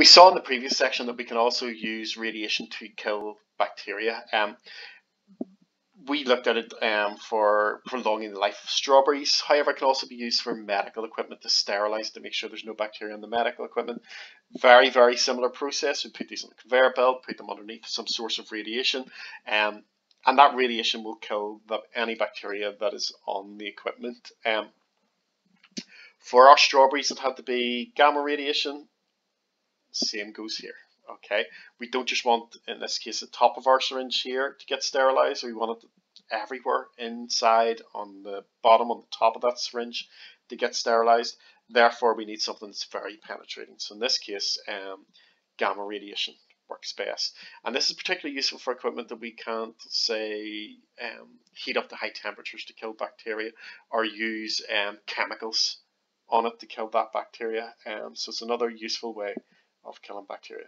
We saw in the previous section that we can also use radiation to kill bacteria. Um, we looked at it um, for prolonging the life of strawberries. However, it can also be used for medical equipment to sterilize to make sure there's no bacteria in the medical equipment. Very, very similar process. We put these on a conveyor belt, put them underneath some source of radiation, um, and that radiation will kill the, any bacteria that is on the equipment. Um, for our strawberries, it had to be gamma radiation. Same goes here. Okay, we don't just want, in this case, the top of our syringe here to get sterilized. We want it everywhere inside, on the bottom, on the top of that syringe to get sterilized. Therefore, we need something that's very penetrating. So in this case, um, gamma radiation works best. And this is particularly useful for equipment that we can't, say, um, heat up to high temperatures to kill bacteria or use um, chemicals on it to kill that bacteria. Um, so it's another useful way of killing bacteria.